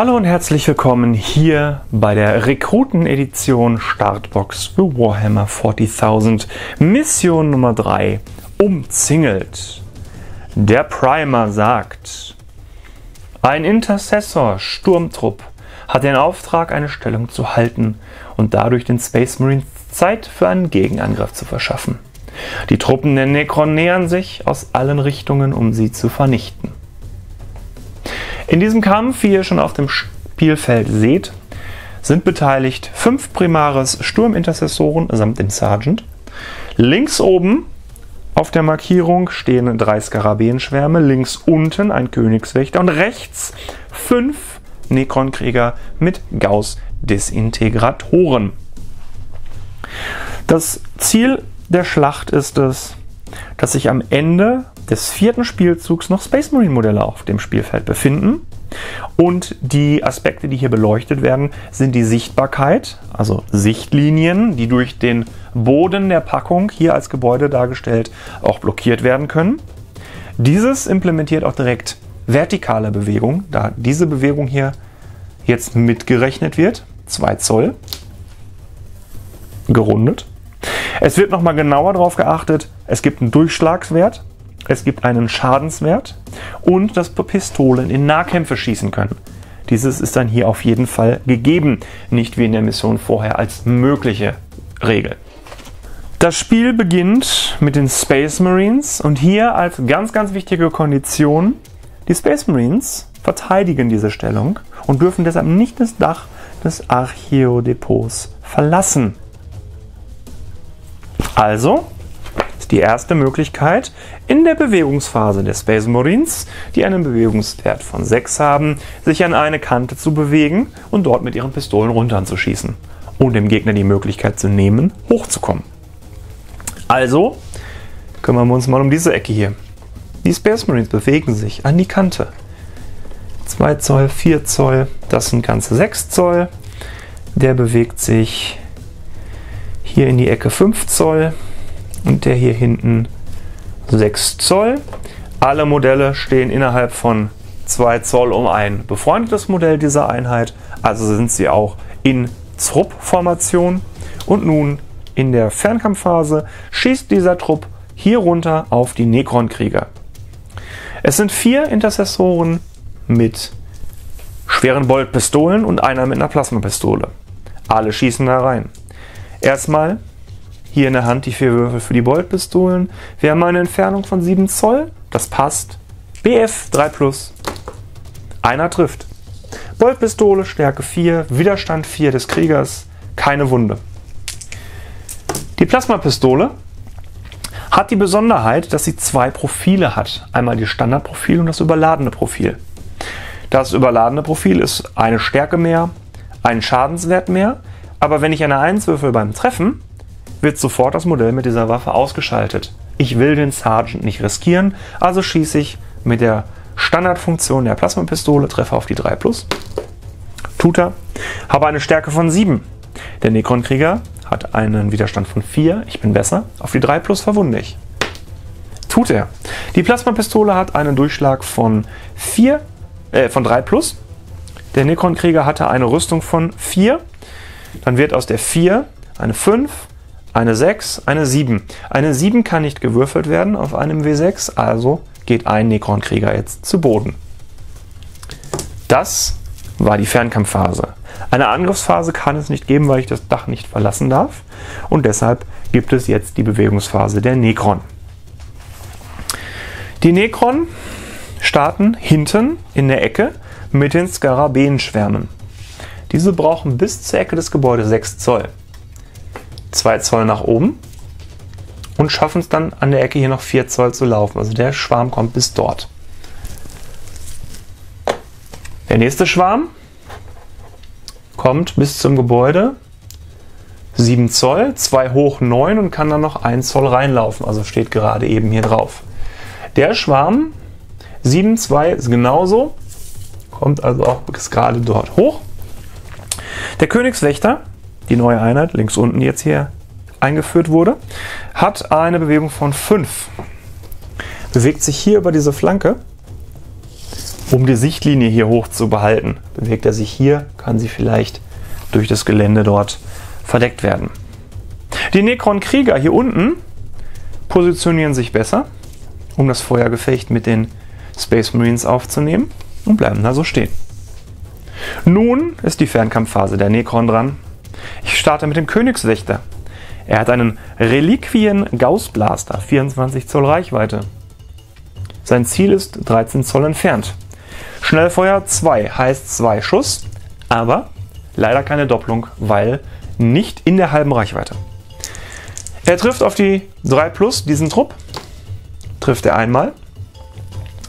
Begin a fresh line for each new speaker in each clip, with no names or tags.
Hallo und herzlich willkommen hier bei der Rekruten-Edition Startbox für Warhammer 40.000 Mission Nummer 3 umzingelt. Der Primer sagt, ein Intercessor Sturmtrupp hat den Auftrag, eine Stellung zu halten und dadurch den Space Marines Zeit für einen Gegenangriff zu verschaffen. Die Truppen der Necron nähern sich aus allen Richtungen, um sie zu vernichten. In diesem Kampf, wie ihr schon auf dem Spielfeld seht, sind beteiligt fünf Primaris Sturmintercessoren samt dem Sergeant. Links oben auf der Markierung stehen drei Skarabäenschwärme, links unten ein Königswächter und rechts fünf Necronkrieger mit Gauss-Disintegratoren. Das Ziel der Schlacht ist es, dass sich am Ende des vierten Spielzugs noch Space Marine Modelle auf dem Spielfeld befinden. Und die Aspekte, die hier beleuchtet werden, sind die Sichtbarkeit, also Sichtlinien, die durch den Boden der Packung, hier als Gebäude dargestellt, auch blockiert werden können. Dieses implementiert auch direkt vertikale Bewegung, da diese Bewegung hier jetzt mitgerechnet wird. 2 Zoll. Gerundet. Es wird nochmal genauer darauf geachtet, es gibt einen Durchschlagswert, es gibt einen Schadenswert und dass Pistolen in Nahkämpfe schießen können. Dieses ist dann hier auf jeden Fall gegeben, nicht wie in der Mission vorher als mögliche Regel. Das Spiel beginnt mit den Space Marines und hier als ganz, ganz wichtige Kondition, die Space Marines verteidigen diese Stellung und dürfen deshalb nicht das Dach des Archeodepots verlassen. Also die erste Möglichkeit in der Bewegungsphase der Space Marines, die einen Bewegungswert von 6 haben, sich an eine Kante zu bewegen und dort mit ihren Pistolen runterzuschießen und dem Gegner die Möglichkeit zu nehmen, hochzukommen. Also kümmern wir uns mal um diese Ecke hier. Die Space Marines bewegen sich an die Kante. 2 Zoll, 4 Zoll, das sind ganze 6 Zoll. Der bewegt sich hier in die Ecke 5 Zoll und der hier hinten 6 Zoll. Alle Modelle stehen innerhalb von 2 Zoll um ein befreundetes Modell dieser Einheit, also sind sie auch in Trupp-Formation. Und nun in der Fernkampfphase schießt dieser Trupp hier runter auf die Necron-Krieger. Es sind vier Intercessoren mit schweren Boltpistolen und einer mit einer Plasmapistole. Alle schießen da rein. Erstmal hier in der Hand die vier Würfel für die Boltpistolen. Wir haben eine Entfernung von 7 Zoll. Das passt. BF 3 Plus. Einer trifft. Boltpistole, Stärke 4, Widerstand 4 des Kriegers, keine Wunde. Die Plasmapistole hat die Besonderheit, dass sie zwei Profile hat. Einmal die Standardprofil und das überladene Profil. Das überladene Profil ist eine Stärke mehr, einen Schadenswert mehr, aber wenn ich eine 1 würfel beim Treffen, wird sofort das Modell mit dieser Waffe ausgeschaltet. Ich will den Sergeant nicht riskieren, also schieße ich mit der Standardfunktion der Plasmapistole, treffe auf die 3 Plus. Tut er. Habe eine Stärke von 7. Der Necron-Krieger hat einen Widerstand von 4. Ich bin besser. Auf die 3 Plus verwunde ich. Tut er. Die Plasmapistole hat einen Durchschlag von 4, äh, von 3 Plus. Der Necron-Krieger hatte eine Rüstung von 4. Dann wird aus der 4 eine 5, eine 6, eine 7. Eine 7 kann nicht gewürfelt werden auf einem W6, also geht ein Necron-Krieger jetzt zu Boden. Das war die Fernkampfphase. Eine Angriffsphase kann es nicht geben, weil ich das Dach nicht verlassen darf. Und deshalb gibt es jetzt die Bewegungsphase der Necron. Die Necron starten hinten in der Ecke mit den Skarabäenschwärmen. Diese brauchen bis zur Ecke des Gebäudes 6 Zoll. 2 Zoll nach oben und schaffen es dann an der Ecke hier noch 4 Zoll zu laufen. Also der Schwarm kommt bis dort. Der nächste Schwarm kommt bis zum Gebäude 7 Zoll, 2 hoch 9 und kann dann noch 1 Zoll reinlaufen. Also steht gerade eben hier drauf. Der Schwarm 7, 2 ist genauso, kommt also auch bis gerade dort hoch. Der Königswächter die neue Einheit, links unten jetzt hier eingeführt wurde, hat eine Bewegung von 5. Bewegt sich hier über diese Flanke um die Sichtlinie hier hoch zu behalten. Bewegt er sich hier, kann sie vielleicht durch das Gelände dort verdeckt werden. Die Necron-Krieger hier unten positionieren sich besser, um das Feuergefecht mit den Space Marines aufzunehmen und bleiben da so stehen. Nun ist die Fernkampfphase der Necron dran. Ich starte mit dem Königswächter. Er hat einen Reliquien Gauss Blaster, 24 Zoll Reichweite. Sein Ziel ist 13 Zoll entfernt. Schnellfeuer 2 heißt 2 Schuss, aber leider keine Doppelung, weil nicht in der halben Reichweite. Er trifft auf die 3 Plus, diesen Trupp, trifft er einmal.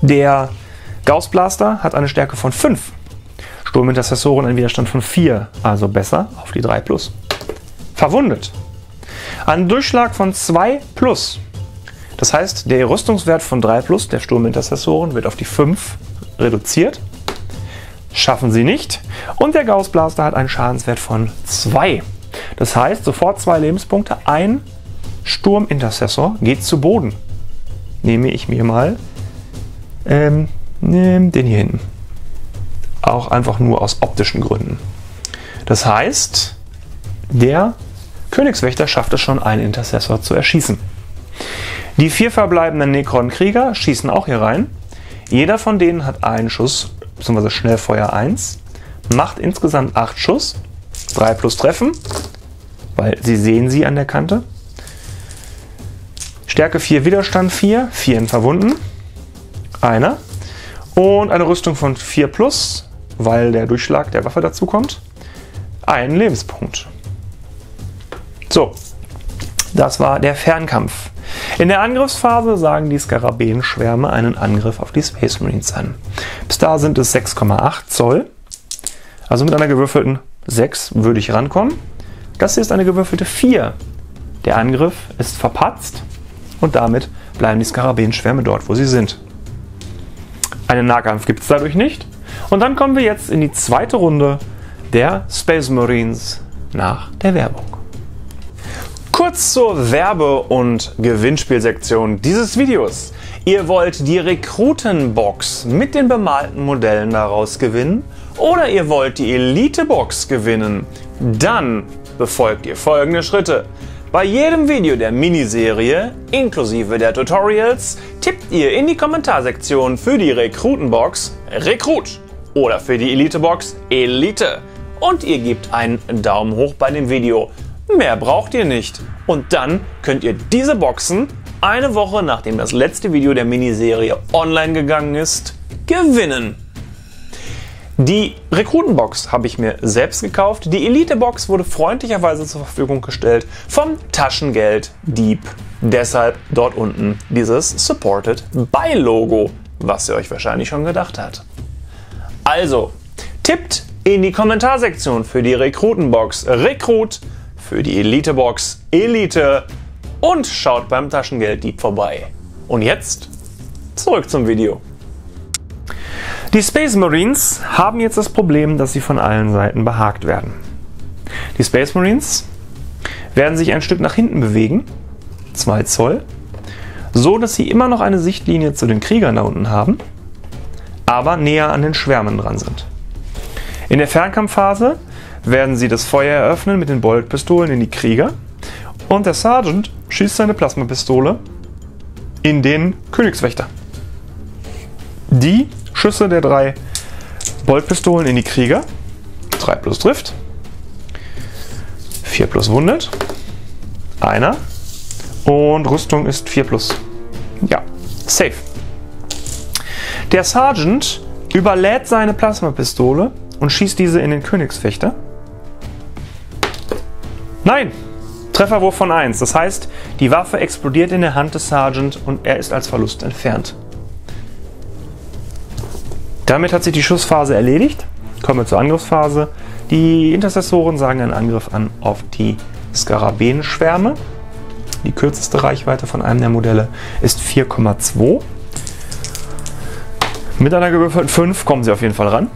Der Gauss Blaster hat eine Stärke von 5. Sturmintercessoren einen Widerstand von 4, also besser auf die 3 Plus. Verwundet. Ein Durchschlag von 2 Plus. Das heißt, der Rüstungswert von 3 Plus der Sturmintercessoren wird auf die 5 reduziert. Schaffen sie nicht. Und der Gauss Blaster hat einen Schadenswert von 2. Das heißt, sofort zwei Lebenspunkte. Ein Sturmintercessor geht zu Boden. Nehme ich mir mal ähm, den hier hinten. Auch einfach nur aus optischen Gründen. Das heißt, der Königswächter schafft es schon, einen Intercessor zu erschießen. Die vier verbleibenden Necron-Krieger schießen auch hier rein. Jeder von denen hat einen Schuss, bzw. Schnellfeuer 1, macht insgesamt 8 Schuss, 3 plus Treffen, weil sie sehen sie an der Kante. Stärke 4, Widerstand 4, 4 in Verwunden, einer. Und eine Rüstung von 4 plus, weil der Durchschlag der Waffe dazu kommt. Ein Lebenspunkt. So, das war der Fernkampf. In der Angriffsphase sagen die Skarabäenschwärme einen Angriff auf die Space Marines an. Bis da sind es 6,8 Zoll. Also mit einer gewürfelten 6 würde ich rankommen. Das hier ist eine gewürfelte 4. Der Angriff ist verpatzt und damit bleiben die Skarabäenschwärme dort, wo sie sind. Einen Nahkampf gibt es dadurch nicht. Und dann kommen wir jetzt in die zweite Runde der Space Marines nach der Werbung. Kurz zur Werbe- und Gewinnspielsektion dieses Videos. Ihr wollt die Rekrutenbox mit den bemalten Modellen daraus gewinnen oder ihr wollt die Elite-Box gewinnen? Dann befolgt ihr folgende Schritte. Bei jedem Video der Miniserie, inklusive der Tutorials, tippt ihr in die Kommentarsektion für die Rekrutenbox Rekrut oder für die Elitebox Elite und ihr gebt einen Daumen hoch bei dem Video. Mehr braucht ihr nicht. Und dann könnt ihr diese Boxen eine Woche nachdem das letzte Video der Miniserie online gegangen ist, gewinnen. Die Rekrutenbox habe ich mir selbst gekauft. Die Elite-Box wurde freundlicherweise zur Verfügung gestellt vom Taschengeld-Dieb. Deshalb dort unten dieses Supported by Logo, was ihr euch wahrscheinlich schon gedacht habt. Also, tippt in die Kommentarsektion für die Rekrutenbox Rekrut für die Elitebox Elite und schaut beim Taschengelddieb vorbei. Und jetzt zurück zum Video. Die Space Marines haben jetzt das Problem, dass sie von allen Seiten behagt werden. Die Space Marines werden sich ein Stück nach hinten bewegen, 2 Zoll, so dass sie immer noch eine Sichtlinie zu den Kriegern da unten haben, aber näher an den Schwärmen dran sind. In der Fernkampfphase werden sie das Feuer eröffnen mit den Boltpistolen in die Krieger und der Sergeant schießt seine Plasmapistole in den Königswächter. Die Schüsse der drei Boltpistolen in die Krieger, 3 plus trifft, 4 plus wundet, einer und Rüstung ist 4 plus. Ja, safe. Der Sergeant überlädt seine Plasmapistole und schießt diese in den Königswächter. Nein! Trefferwurf von 1. Das heißt, die Waffe explodiert in der Hand des Sergeant und er ist als Verlust entfernt. Damit hat sich die Schussphase erledigt. Kommen wir zur Angriffsphase. Die Intercessoren sagen einen Angriff an auf die Skarabäenschwärme. Die kürzeste Reichweite von einem der Modelle ist 4,2. Mit einer gewürfelten 5 kommen sie auf jeden Fall ran.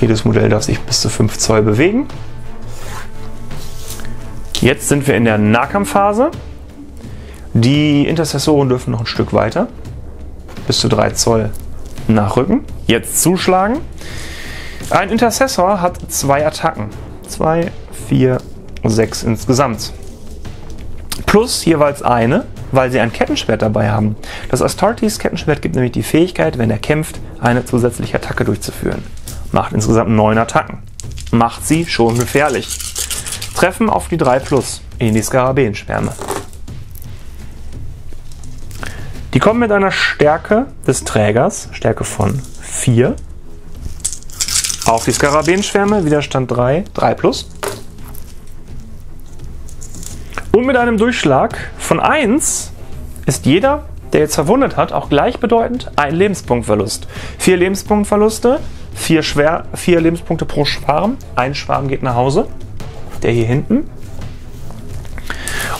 Jedes Modell darf sich bis zu 5 Zoll bewegen. Jetzt sind wir in der Nahkampfphase. Die Intercessoren dürfen noch ein Stück weiter. Bis zu 3 Zoll Nachrücken. Jetzt zuschlagen. Ein Intercessor hat zwei Attacken. Zwei, vier, sechs insgesamt. Plus jeweils eine, weil sie ein Kettenschwert dabei haben. Das Astartes Kettenschwert gibt nämlich die Fähigkeit, wenn er kämpft, eine zusätzliche Attacke durchzuführen. Macht insgesamt neun Attacken. Macht sie schon gefährlich. Treffen auf die 3 plus in die Skarabäenschwärme. Die kommen mit einer Stärke des Trägers, Stärke von 4, auf die Skarabäenschwärme, Widerstand 3, 3 plus. Und mit einem Durchschlag von 1 ist jeder, der jetzt verwundet hat, auch gleichbedeutend ein Lebenspunktverlust. Vier Lebenspunktverluste, vier, Schwer, vier Lebenspunkte pro Schwarm. Ein Schwarm geht nach Hause, der hier hinten.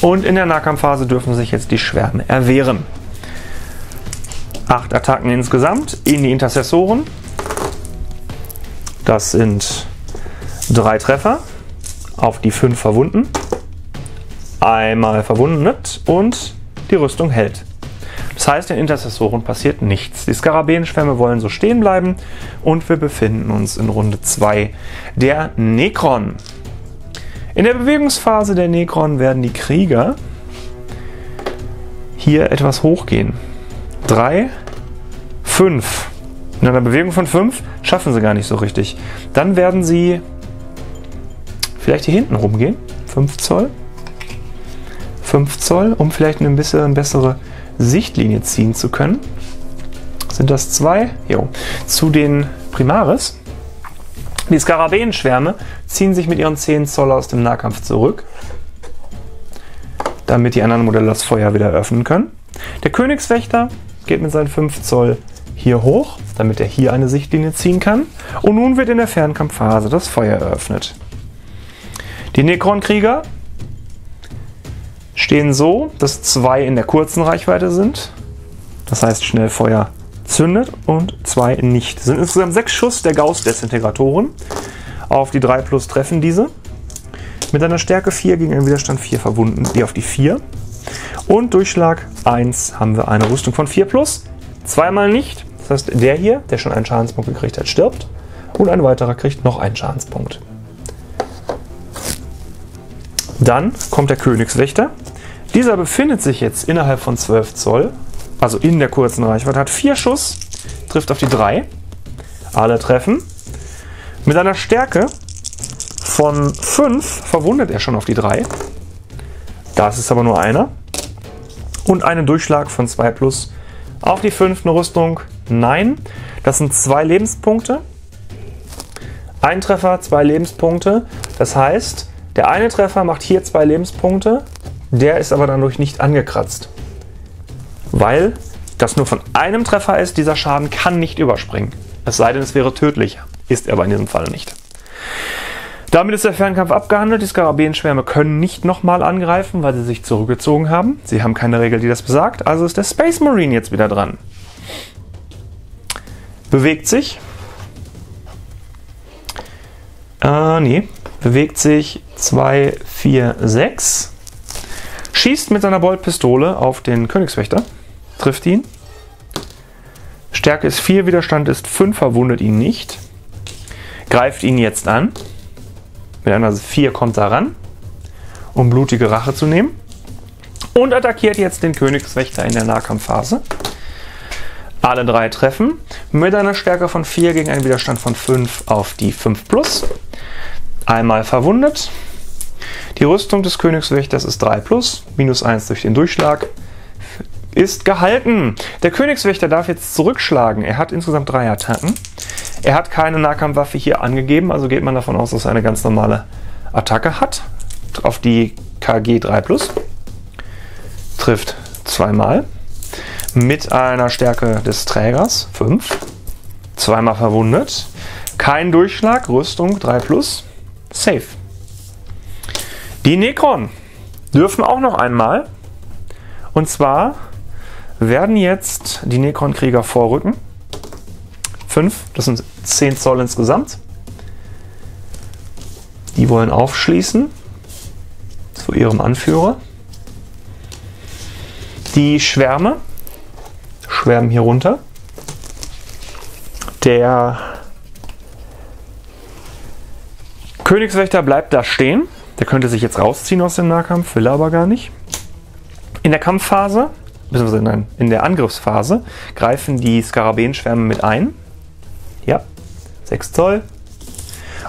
Und in der Nahkampfphase dürfen sich jetzt die Schwärme erwehren. Acht Attacken insgesamt in die Intercessoren. Das sind drei Treffer auf die fünf Verwunden. Einmal verwundet und die Rüstung hält. Das heißt, den Intercessoren passiert nichts. Die Skarabäenschwärme wollen so stehen bleiben und wir befinden uns in Runde 2 der Necron. In der Bewegungsphase der Necron werden die Krieger hier etwas hochgehen. 3, 5. In einer Bewegung von 5 schaffen sie gar nicht so richtig. Dann werden sie vielleicht hier hinten rumgehen. 5 Zoll. 5 Zoll, um vielleicht eine bisschen bessere Sichtlinie ziehen zu können. Sind das zwei? Jo. Zu den Primaris. Die Skarabäenschwärme ziehen sich mit ihren 10 Zoll aus dem Nahkampf zurück, damit die anderen Modelle das Feuer wieder öffnen können. Der Königswächter geht mit seinen 5 Zoll hier hoch, damit er hier eine Sichtlinie ziehen kann. Und nun wird in der Fernkampfphase das Feuer eröffnet. Die Necron-Krieger stehen so, dass zwei in der kurzen Reichweite sind. Das heißt, Schnellfeuer zündet und zwei nicht. Es sind insgesamt sechs Schuss der Gauss-Desintegratoren. Auf die 3 plus treffen diese. Mit einer Stärke 4 gegen einen Widerstand 4 verwunden, die auf die 4. Und Durchschlag 1 haben wir eine Rüstung von 4 plus. Zweimal nicht. Das heißt, der hier, der schon einen Schadenspunkt gekriegt hat, stirbt. Und ein weiterer kriegt noch einen Schadenspunkt. Dann kommt der Königswächter. Dieser befindet sich jetzt innerhalb von 12 Zoll, also in der kurzen Reichweite, hat vier Schuss, trifft auf die 3. Alle treffen. Mit einer Stärke von 5 verwundet er schon auf die 3. Das ist aber nur einer. Und einen Durchschlag von 2 plus auf die 5 eine Rüstung. Nein, das sind zwei Lebenspunkte. Ein Treffer, zwei Lebenspunkte. Das heißt, der eine Treffer macht hier zwei Lebenspunkte, der ist aber dadurch nicht angekratzt. Weil das nur von einem Treffer ist, dieser Schaden kann nicht überspringen. Es sei denn, es wäre tödlich. Ist er aber in diesem Fall nicht. Damit ist der Fernkampf abgehandelt. Die Skarabäenschwärme können nicht nochmal angreifen, weil sie sich zurückgezogen haben. Sie haben keine Regel, die das besagt. Also ist der Space Marine jetzt wieder dran. Bewegt sich. Äh, nee. Bewegt sich 2, 4, 6 schießt mit seiner Boltpistole auf den Königswächter, trifft ihn. Stärke ist 4, Widerstand ist 5, verwundet ihn nicht. Greift ihn jetzt an. Mit einer 4 kommt er ran, um blutige Rache zu nehmen. Und attackiert jetzt den Königswächter in der Nahkampfphase. Alle drei treffen mit einer Stärke von 4 gegen einen Widerstand von 5 auf die 5 plus. Einmal verwundet, die Rüstung des Königswächters ist 3 plus, minus 1 durch den Durchschlag. Ist gehalten. Der Königswächter darf jetzt zurückschlagen. Er hat insgesamt drei Attacken. Er hat keine Nahkampfwaffe hier angegeben, also geht man davon aus, dass er eine ganz normale Attacke hat. Auf die KG 3 plus. Trifft zweimal. Mit einer Stärke des Trägers 5. Zweimal verwundet. Kein Durchschlag, Rüstung 3 plus. Safe. Die Necron dürfen auch noch einmal. Und zwar werden jetzt die Necron-Krieger vorrücken. Fünf, das sind 10 Zoll insgesamt. Die wollen aufschließen zu ihrem Anführer. Die Schwärme schwärmen hier runter. Der Königswächter bleibt da stehen. Der könnte sich jetzt rausziehen aus dem Nahkampf, will er aber gar nicht. In der Kampfphase, beziehungsweise nein, in der Angriffsphase, greifen die Skarabäenschwärme mit ein. Ja, 6 Zoll.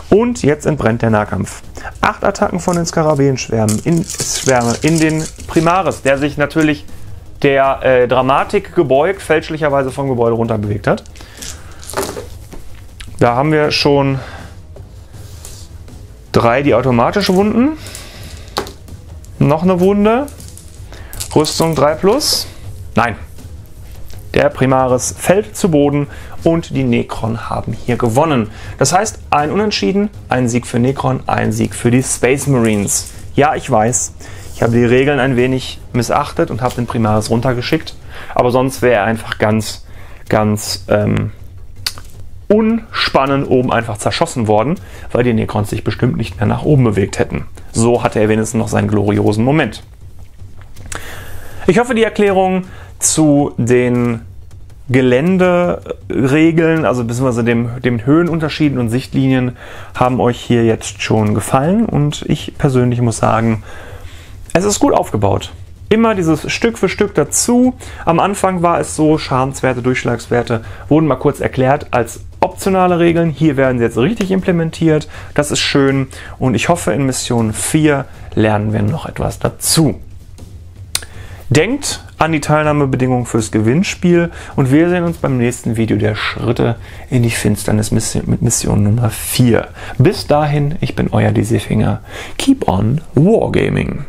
Und jetzt entbrennt der Nahkampf. Acht Attacken von den Skarabäenschwärmen in, Schwärme in den Primaris, der sich natürlich der äh, Dramatik gebeugt, fälschlicherweise vom Gebäude runter bewegt hat. Da haben wir schon drei die automatische Wunden. Noch eine Wunde. Rüstung 3 plus. Nein. Der Primaris fällt zu Boden und die Necron haben hier gewonnen. Das heißt, ein Unentschieden, ein Sieg für Necron, ein Sieg für die Space Marines. Ja, ich weiß, ich habe die Regeln ein wenig missachtet und habe den Primaris runtergeschickt, aber sonst wäre er einfach ganz, ganz ähm, unspannend oben einfach zerschossen worden, weil die Necrons sich bestimmt nicht mehr nach oben bewegt hätten. So hatte er wenigstens noch seinen gloriosen Moment. Ich hoffe, die Erklärung zu den Geländeregeln, also beziehungsweise dem, dem Höhenunterschieden und Sichtlinien haben euch hier jetzt schon gefallen und ich persönlich muss sagen, es ist gut aufgebaut immer dieses Stück für Stück dazu. Am Anfang war es so, Schadenswerte, Durchschlagswerte wurden mal kurz erklärt als optionale Regeln. Hier werden sie jetzt richtig implementiert. Das ist schön und ich hoffe, in Mission 4 lernen wir noch etwas dazu. Denkt an die Teilnahmebedingungen fürs Gewinnspiel und wir sehen uns beim nächsten Video der Schritte in die Finsternis mit Mission Nummer 4. Bis dahin, ich bin euer DC Finger. Keep on Wargaming.